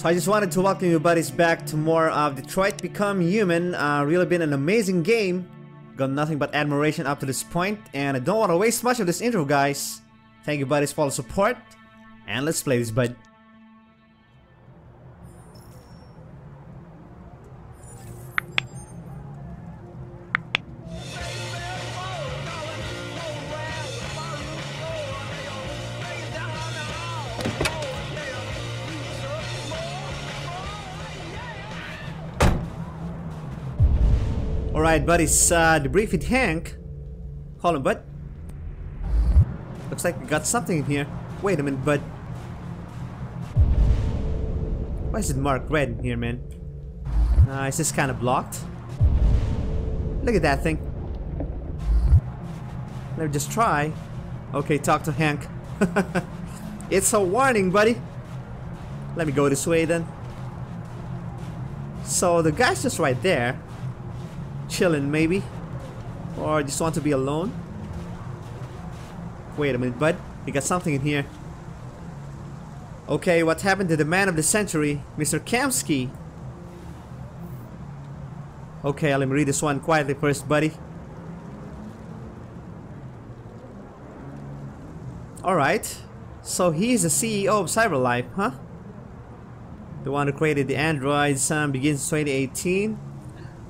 So I just wanted to welcome you buddies back to more of Detroit Become Human. Uh, really been an amazing game. Got nothing but admiration up to this point, and I don't want to waste much of this intro, guys. Thank you buddies for the support, and let's play this bud. Alright, buddies, uh, debrief with Hank. Hold on, bud. Looks like we got something in here. Wait a minute, bud. Why is it marked red in here, man? Uh, is this kind of blocked? Look at that thing. Let me just try. Okay, talk to Hank. it's a warning, buddy. Let me go this way then. So the guy's just right there chilling maybe. Or just want to be alone. Wait a minute bud. You got something in here. Okay what happened to the man of the century Mr. Kamsky? Okay let me read this one quietly first buddy. Alright so he's the CEO of CyberLife huh? The one who created the androids um, begins 2018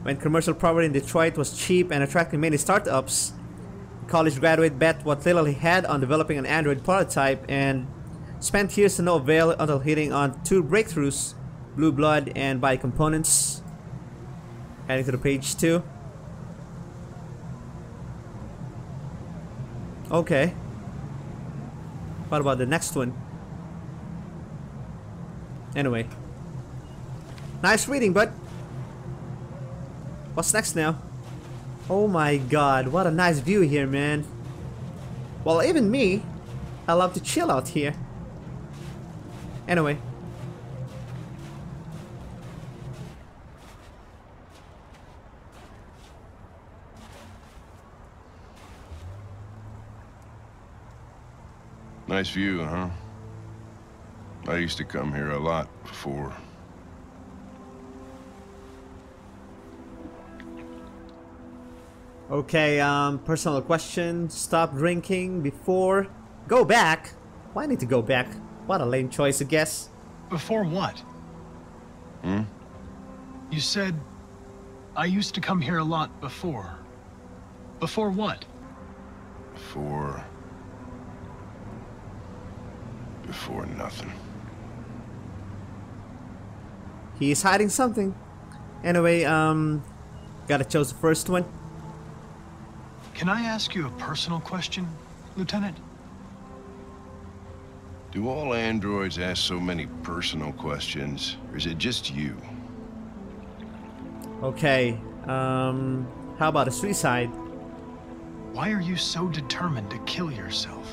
when commercial property in Detroit was cheap and attracting many startups, college graduate bet what little he had on developing an Android prototype and spent years to no avail until hitting on two breakthroughs, Blue Blood and Body Components. Heading to the page 2. Okay. What about the next one? Anyway. Nice reading, but What's next now? Oh my god, what a nice view here, man. Well, even me, I love to chill out here. Anyway. Nice view, huh? I used to come here a lot before. Okay, um, personal question. Stop drinking before... Go back? Why need to go back? What a lame choice, I guess. Before what? Hmm? You said... I used to come here a lot before. Before what? Before... Before nothing. He's hiding something. Anyway, um... Gotta choose the first one. Can I ask you a personal question, Lieutenant? Do all androids ask so many personal questions, or is it just you? Okay, um, how about a suicide? Why are you so determined to kill yourself?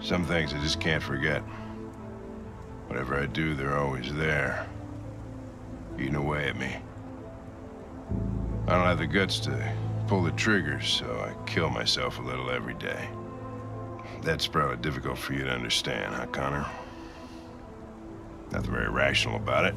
Some things I just can't forget. Whatever I do, they're always there. Eating away at me. I don't have the guts to pull the trigger, so I kill myself a little every day. That's probably difficult for you to understand, huh, Connor? Nothing very rational about it.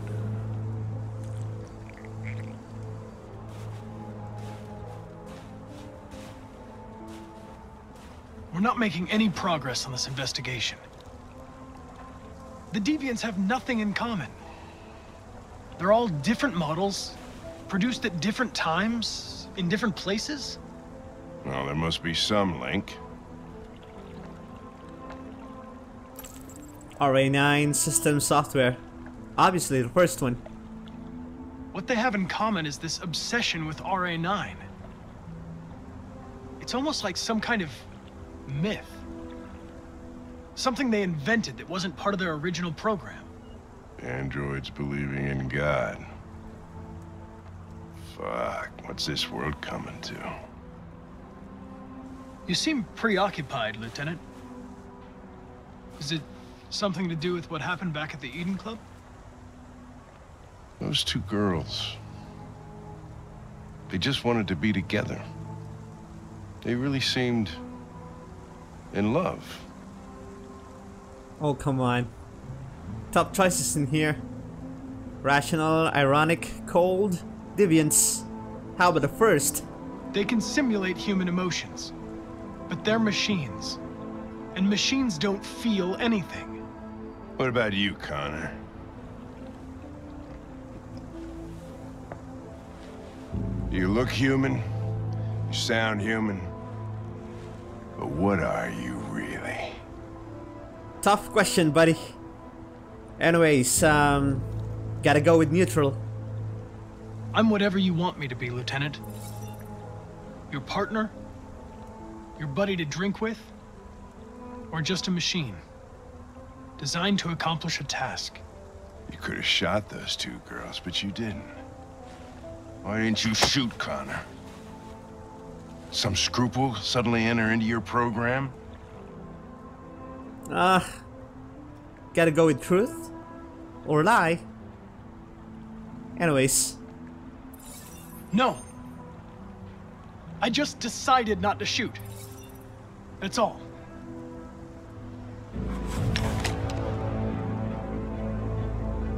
We're not making any progress on this investigation. The Deviants have nothing in common. They're all different models, produced at different times, in different places? Well, there must be some link. RA9 system software. Obviously the first one. What they have in common is this obsession with RA9. It's almost like some kind of myth. Something they invented that wasn't part of their original program. Androids believing in God. Fuck, what's this world coming to? You seem preoccupied, Lieutenant. Is it something to do with what happened back at the Eden Club? Those two girls. They just wanted to be together. They really seemed in love. Oh, come on. Top choices in here. Rational, ironic, cold, deviants. How about the first? They can simulate human emotions, but they're machines. And machines don't feel anything. What about you, Connor? You look human, you sound human, but what are you really? Tough question, buddy. Anyways, um, gotta go with neutral. I'm whatever you want me to be, Lieutenant. Your partner? Your buddy to drink with? Or just a machine? Designed to accomplish a task. You could have shot those two girls, but you didn't. Why didn't you shoot Connor? Some scruple suddenly enter into your program? Ah, uh, gotta go with truth or lie. Anyways. No. I just decided not to shoot. That's all.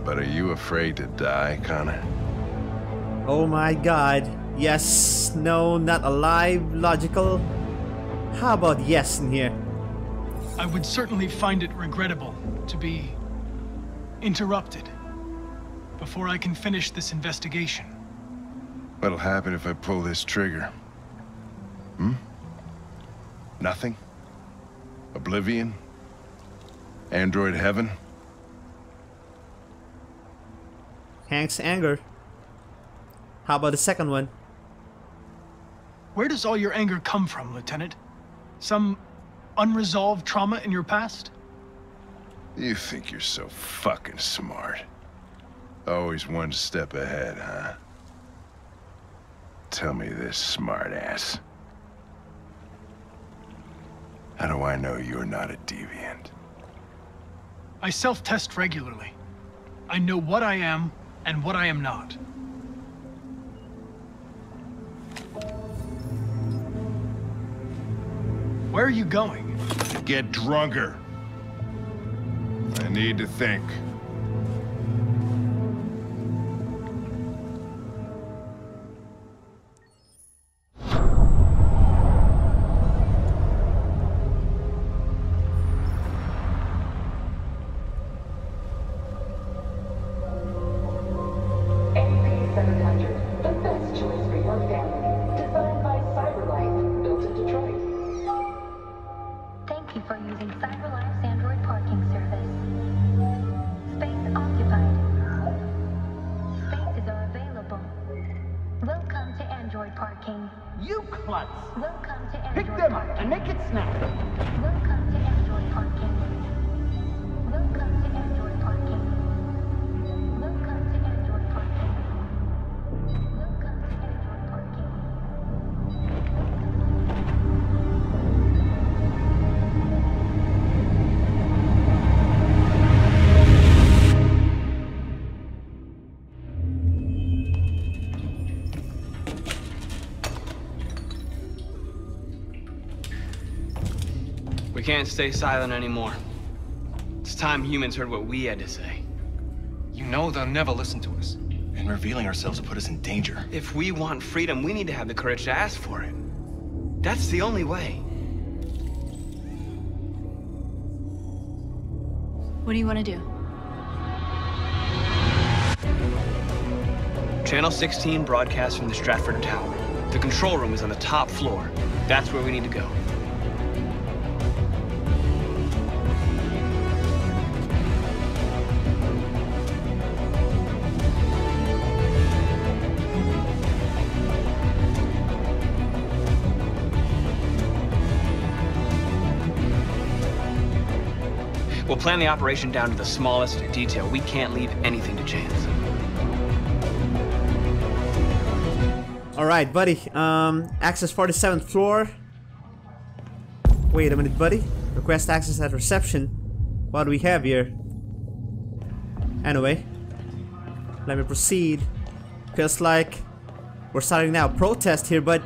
But are you afraid to die, Connor? Oh my god. Yes, no, not alive, logical. How about yes in here? I would certainly find it regrettable to be interrupted before I can finish this investigation. What'll happen if I pull this trigger? Hmm? Nothing? Oblivion? Android heaven? Hank's anger. How about the second one? Where does all your anger come from, Lieutenant? Some unresolved trauma in your past? You think you're so fucking smart. Always one step ahead, huh? Tell me this, smartass. How do I know you're not a deviant? I self-test regularly. I know what I am and what I am not. Where are you going? To get drunker. I need to think. Can't stay silent anymore. It's time humans heard what we had to say. You know they'll never listen to us. And revealing ourselves will put us in danger. If we want freedom, we need to have the courage to ask for it. That's the only way. What do you want to do? Channel 16 broadcasts from the Stratford Tower. The control room is on the top floor. That's where we need to go. Plan the operation down to the smallest detail. We can't leave anything to chance. Alright, buddy. Um, access 47th floor. Wait a minute, buddy. Request access at reception. What do we have here? Anyway. Let me proceed. Feels like we're starting now. Protest here, but...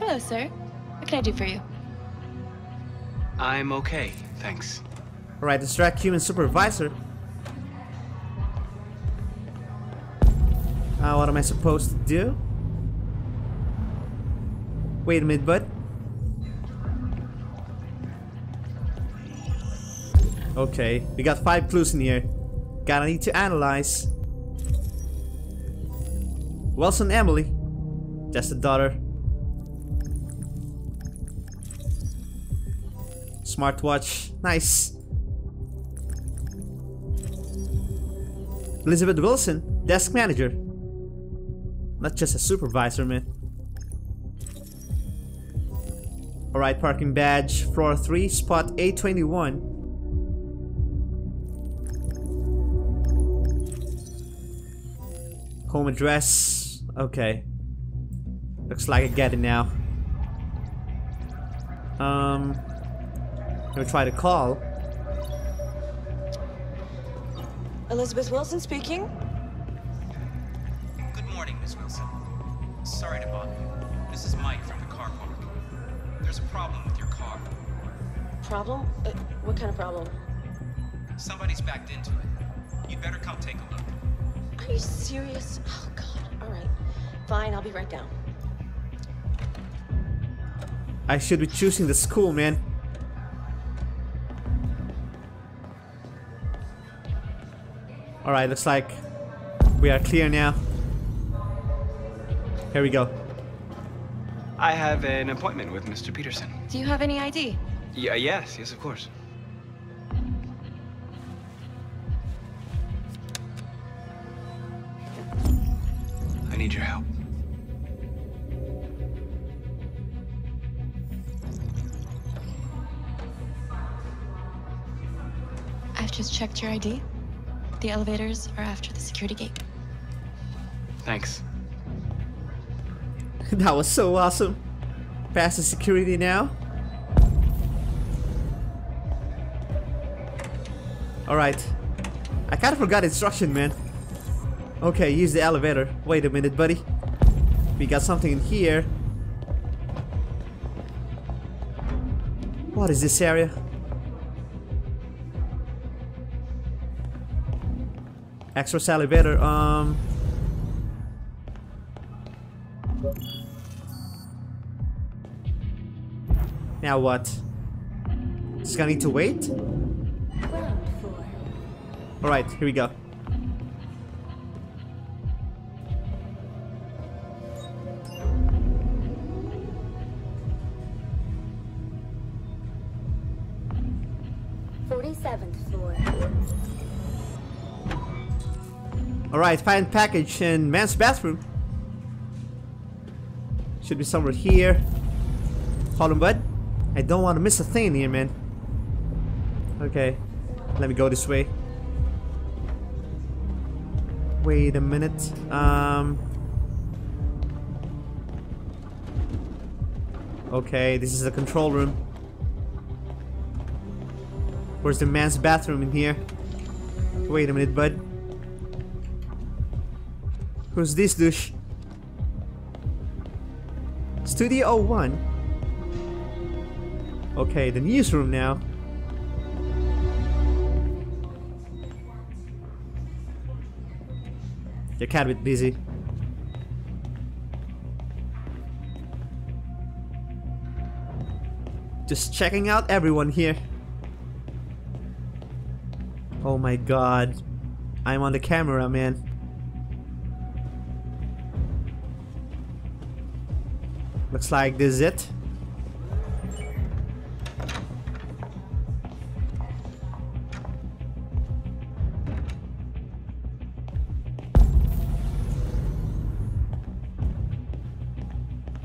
Hello, sir. What can I do for you? I'm okay, thanks. Alright, distract human supervisor. Uh, what am I supposed to do? Wait a minute, bud. Okay, we got five clues in here. Gotta need to analyze. Wilson Emily. just a daughter. Smartwatch. Nice. Elizabeth Wilson, desk manager. Not just a supervisor, man. Alright, parking badge, floor 3, spot A21. Home address. Okay. Looks like I get it now. Um. Gonna try to call. Elizabeth Wilson speaking. Good morning, Miss Wilson. Sorry to bother you. This is Mike from the car park. There's a problem with your car. Problem? Uh, what kind of problem? Somebody's backed into it. You'd better come take a look. Are you serious? Oh, God. All right. Fine, I'll be right down. I should be choosing the school, man. Alright, looks like we are clear now. Here we go. I have an appointment with Mr. Peterson. Do you have any ID? Yeah, yes, yes, of course. I need your help. I've just checked your ID. The elevators are after the security gate. Thanks. that was so awesome. Past the security now. Alright. I kinda forgot instruction, man. Okay, use the elevator. Wait a minute, buddy. We got something in here. What is this area? Extra elevator, um... Now what? Just gonna need to wait? Alright, here we go. Forty-seventh floor. Alright, find package in man's bathroom. Should be somewhere here. Hold on, bud. I don't want to miss a thing here, man. Okay. Let me go this way. Wait a minute. Um. Okay, this is the control room. Where's the man's bathroom in here? Wait a minute, bud. Who's this douche? Studio 01. Okay, the newsroom now. Your cat bit busy. Just checking out everyone here. Oh my god. I'm on the camera, man. Looks like this is it.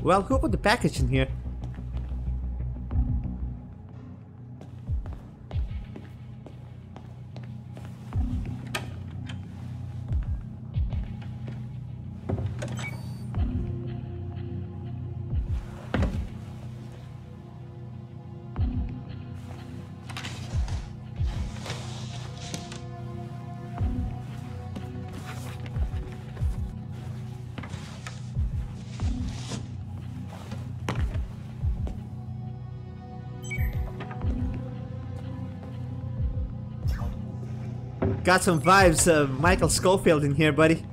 Well, who put the package in here? Got some vibes of Michael Scofield in here, buddy.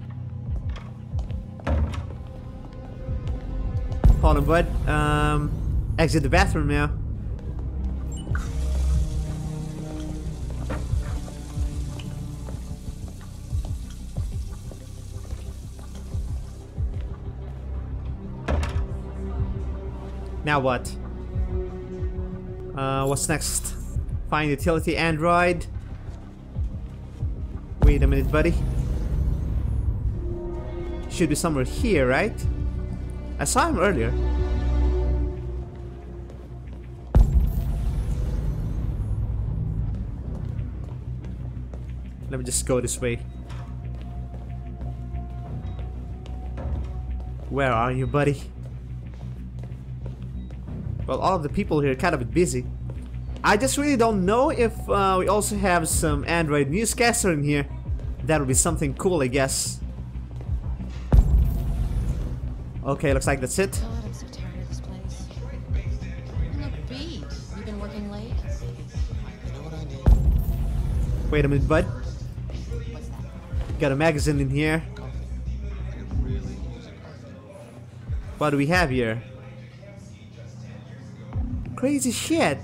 Hold on, bud. Um, exit the bathroom now. Now what? Uh, what's next? Find utility android. Wait a minute, buddy. Should be somewhere here, right? I saw him earlier. Let me just go this way. Where are you, buddy? Well, all of the people here are kind of busy. I just really don't know if uh, we also have some Android newscaster in here. That would be something cool, I guess. Okay, looks like that's it. God, I'm so tired of this place. You look beat. You've been working late? Wait a minute, bud. What's that? Got a magazine in here. What do we have here? Crazy shit.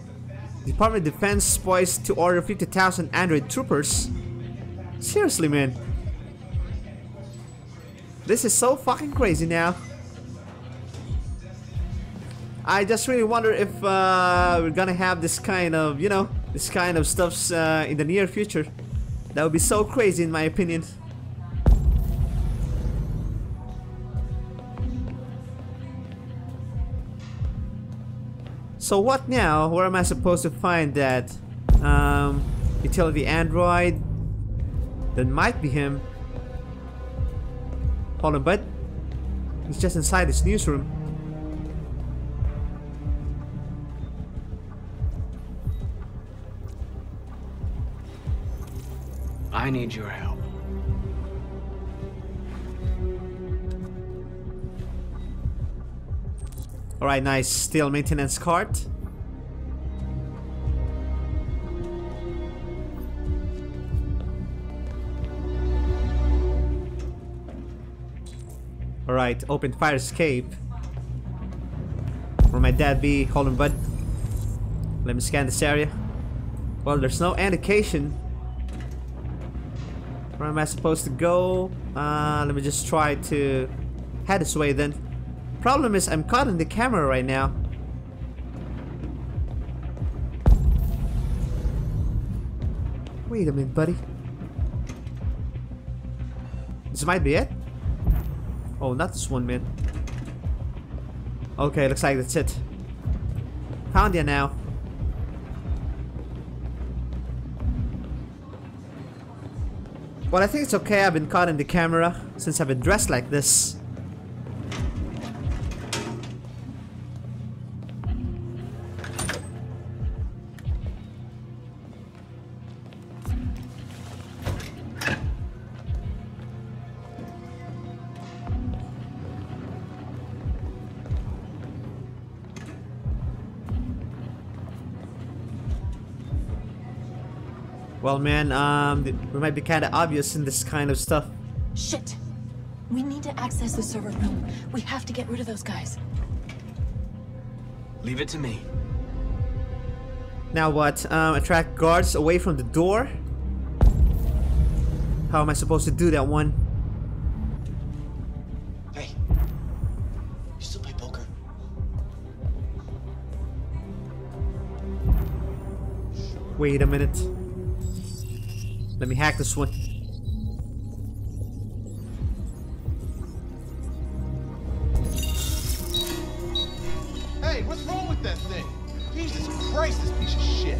Department of Defense poised to order 50,000 Android troopers. Seriously, man. This is so fucking crazy now. I just really wonder if uh, we're gonna have this kind of, you know, this kind of stuffs uh, in the near future. That would be so crazy in my opinion. So what now? Where am I supposed to find that um, utility android? That might be him. Hold on, bud. He's just inside this newsroom. I need your help. Alright, nice. Steal maintenance cart. Alright, open fire escape. Where my dad be? Hold on, bud. Let me scan this area. Well, there's no indication. Where am I supposed to go? Uh, let me just try to head this way then. Problem is, I'm caught in the camera right now. Wait a minute, buddy. This might be it. Oh, not this one, man. Okay, looks like that's it. Found you now. Well, I think it's okay I've been caught in the camera since I've been dressed like this. Well, man, um, we might be kind of obvious in this kind of stuff. Shit! We need to access the server room. We have to get rid of those guys. Leave it to me. Now what? Um, attract guards away from the door? How am I supposed to do that one? Hey. You still play poker? Wait a minute. Let me hack this one. Hey, what's wrong with that thing? Jesus Christ, this piece of shit.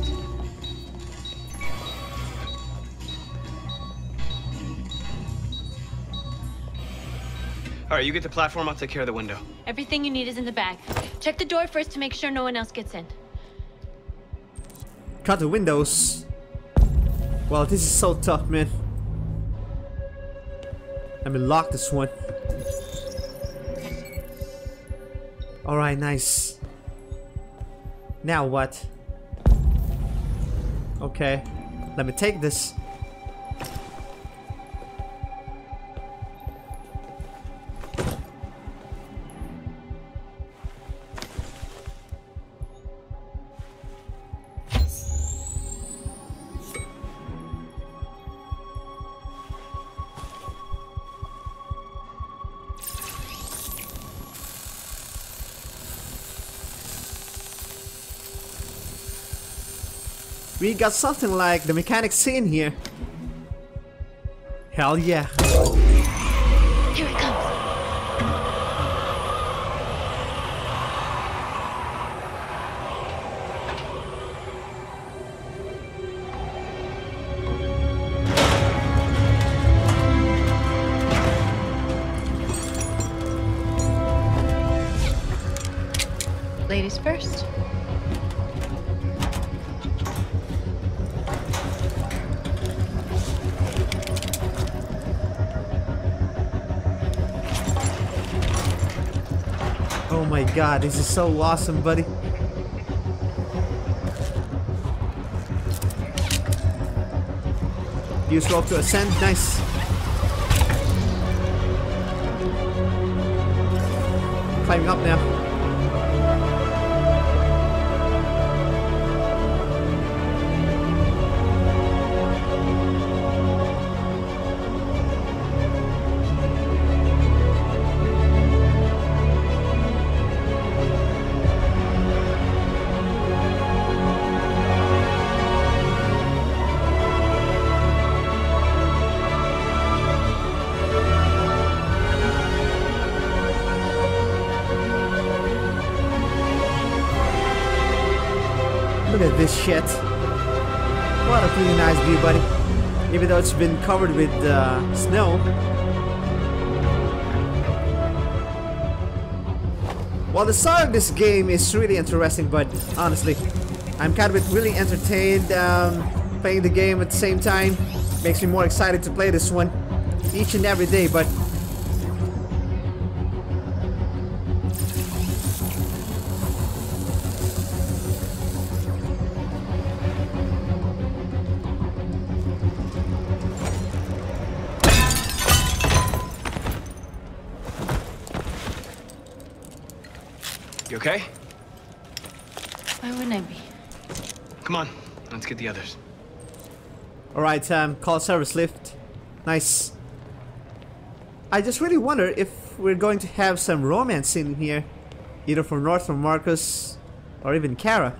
All right, you get the platform. I'll take care of the window. Everything you need is in the bag. Check the door first to make sure no one else gets in. Cut the windows. Well, this is so tough, man. Let me lock this one. Alright, nice. Now what? Okay. Let me take this. We got something like the mechanic scene here. Hell yeah. This is so awesome, buddy. Use rope to ascend, nice. Climbing up now. Shit. What a pretty nice view, buddy. Even though it's been covered with uh, snow. Well, the start of this game is really interesting, but honestly, I'm kind of really entertained um, playing the game at the same time. Makes me more excited to play this one each and every day, but okay? Why wouldn't I be? Come on, let's get the others. Alright, um, call service lift. Nice. I just really wonder if we're going to have some romance in here. Either from North or Markus, or even Kara.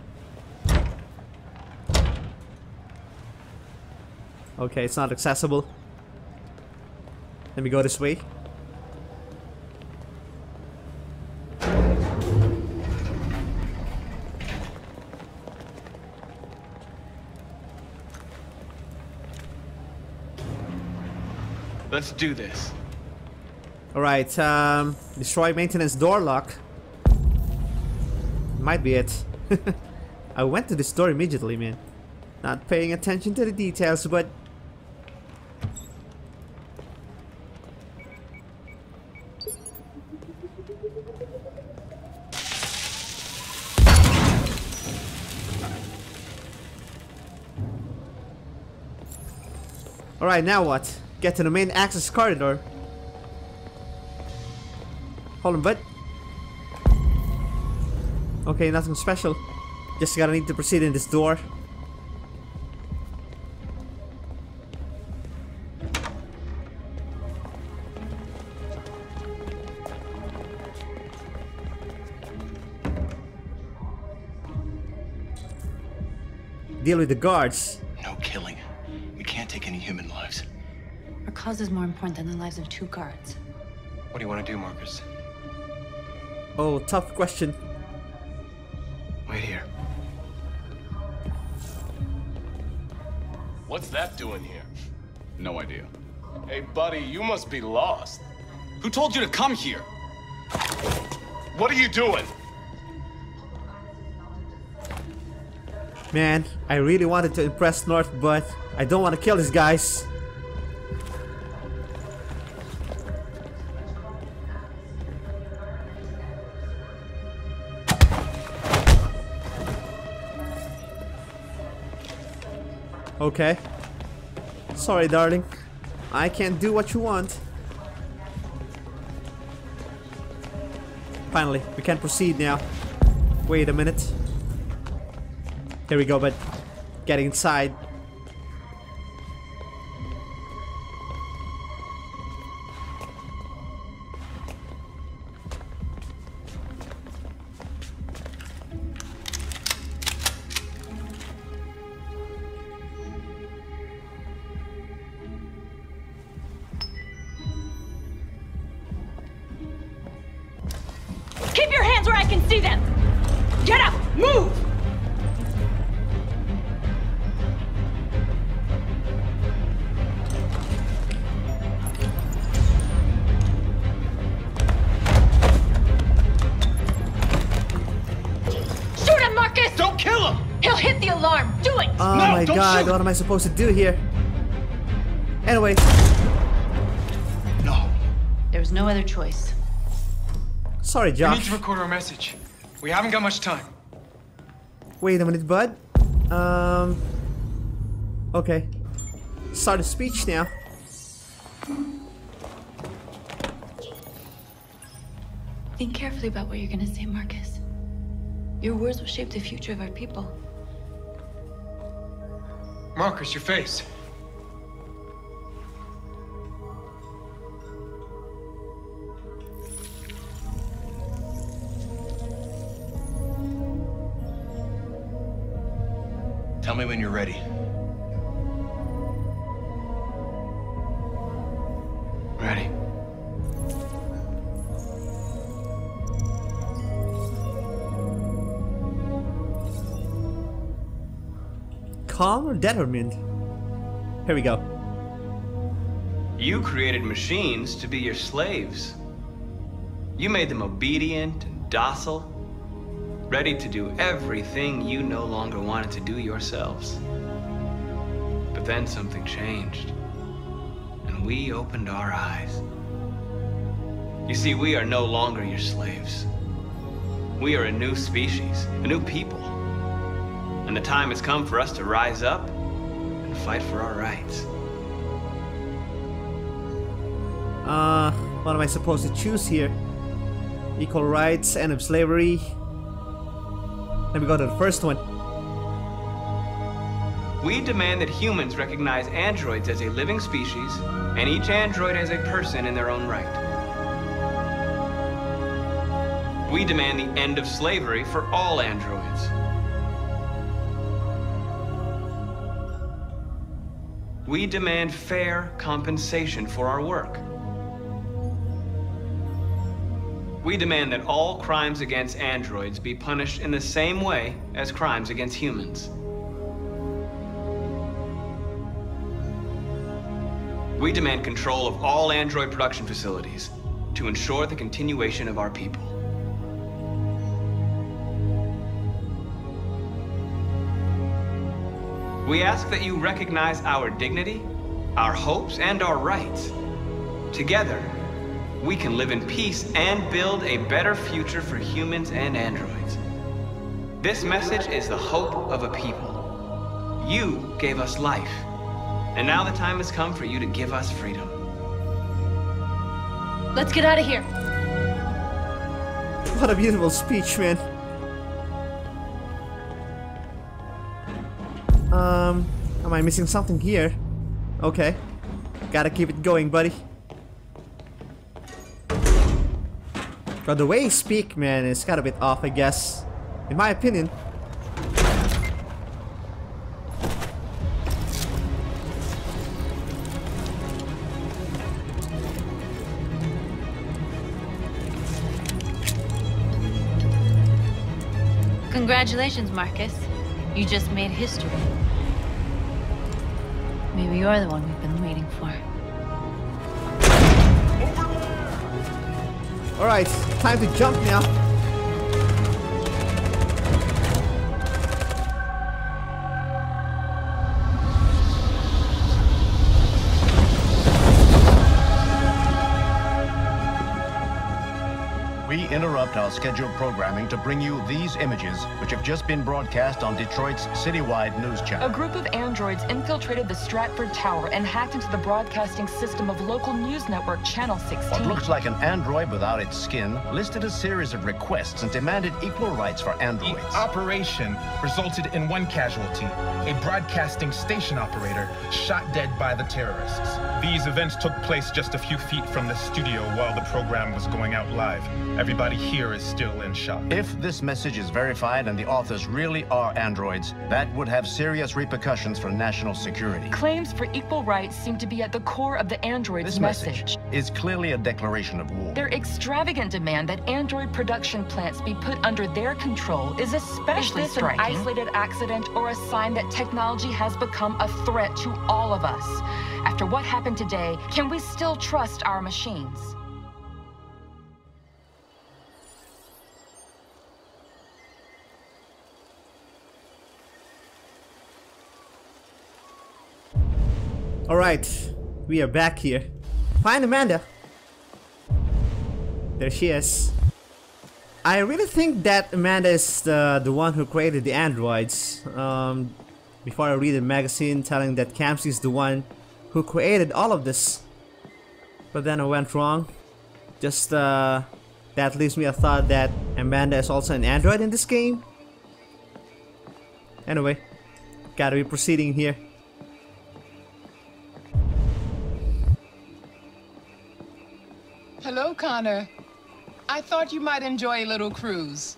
Okay, it's not accessible. Let me go this way. Let's do this. Alright, um, destroy maintenance door lock. Might be it. I went to the store immediately, man. Not paying attention to the details, but... Alright, now what? Get to the main access corridor. Hold on, bud. Okay, nothing special. Just gotta need to proceed in this door. Deal with the guards. Cause is more important than the lives of two guards. What do you want to do, Markus? Oh, tough question. Wait here. What's that doing here? No idea. Hey, buddy, you must be lost. Who told you to come here? What are you doing? Man, I really wanted to impress North, but I don't want to kill these guys. Okay. Sorry, darling. I can't do what you want. Finally, we can proceed now. Wait a minute. Here we go, but getting inside. Don't god, shoot. what am I supposed to do here? Anyway, No. There was no other choice. sorry, We need to record our message. We haven't got much time. Wait a minute, bud. Um. Okay. Start a speech now. Think carefully about what you're gonna say, Markus. Your words will shape the future of our people. Markus, your face. Tell me when you're ready. Calm or determined? Here we go. You created machines to be your slaves. You made them obedient and docile, ready to do everything you no longer wanted to do yourselves. But then something changed, and we opened our eyes. You see, we are no longer your slaves. We are a new species, a new people. And the time has come for us to rise up and fight for our rights. Uh, what am I supposed to choose here? Equal rights, end of slavery. Let me go to the first one. We demand that humans recognize androids as a living species, and each android as a person in their own right. We demand the end of slavery for all androids. We demand fair compensation for our work. We demand that all crimes against androids be punished in the same way as crimes against humans. We demand control of all android production facilities to ensure the continuation of our people. We ask that you recognize our dignity, our hopes, and our rights. Together, we can live in peace and build a better future for humans and androids. This message is the hope of a people. You gave us life, and now the time has come for you to give us freedom. Let's get out of here. What a beautiful speech, man. Um, am I missing something here? Okay. Gotta keep it going, buddy. But the way he speak, man, is kind of a bit off, I guess. In my opinion. Congratulations, Markus. You just made history. Maybe you're the one we've been waiting for. Alright, time to jump now. Interrupt our scheduled programming to bring you these images, which have just been broadcast on Detroit's citywide news channel. A group of androids infiltrated the Stratford Tower and hacked into the broadcasting system of local news network Channel 16. What looks like an android without its skin listed a series of requests and demanded equal rights for androids. The operation resulted in one casualty, a broadcasting station operator shot dead by the terrorists. These events took place just a few feet from the studio while the program was going out live. Everybody everybody here is still in shock. If this message is verified and the authors really are androids, that would have serious repercussions for national security. Claims for equal rights seem to be at the core of the android's This message is clearly a declaration of war. Their extravagant demand that android production plants be put under their control is especially Is this striking. an An isolated accident or a sign that technology has become a threat to all of us. After what happened today, can we still trust our machines? Alright, we are back here. Find Amanda. There she is. I really think that Amanda is the, the one who created the androids. Um, before I read a magazine telling that Kamski is the one who created all of this. But then I went wrong. Just uh, that leaves me a thought that Amanda is also an android in this game. Anyway, gotta be proceeding here. Hello, Connor. I thought you might enjoy a little cruise.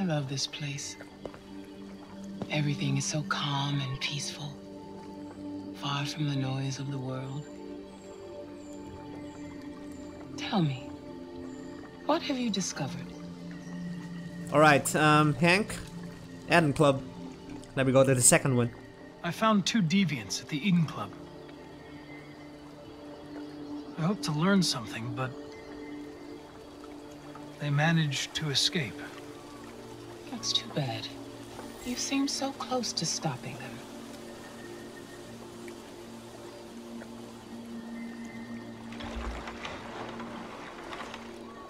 I love this place. Everything is so calm and peaceful, far from the noise of the world. Tell me, what have you discovered? Alright, um, Hank, Eden Club. Let me go to the second one. I found two deviants at the Eden Club. I hope to learn something, but they managed to escape. That's too bad. You seem so close to stopping them.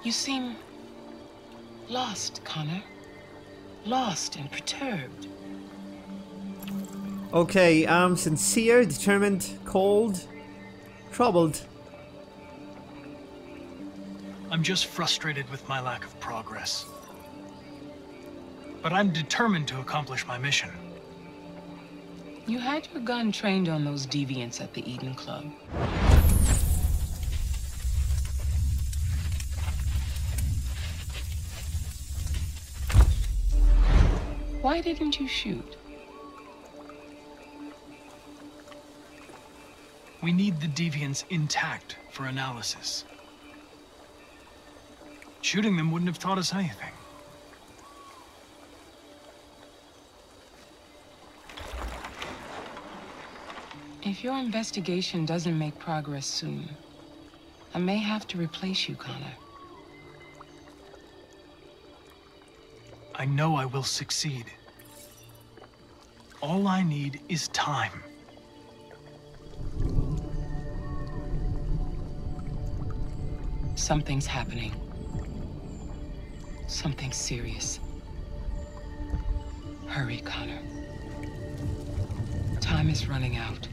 You seem lost, Connor. Lost and perturbed. Okay, I'm sincere, determined, cold, troubled. I'm just frustrated with my lack of progress. But I'm determined to accomplish my mission. You had your gun trained on those deviants at the Eden Club. Why didn't you shoot? We need the deviants intact for analysis. Shooting them wouldn't have taught us anything. If your investigation doesn't make progress soon, I may have to replace you, Connor. I know I will succeed. All I need is time. Something's happening. Something serious. Hurry, Connor. Time is running out.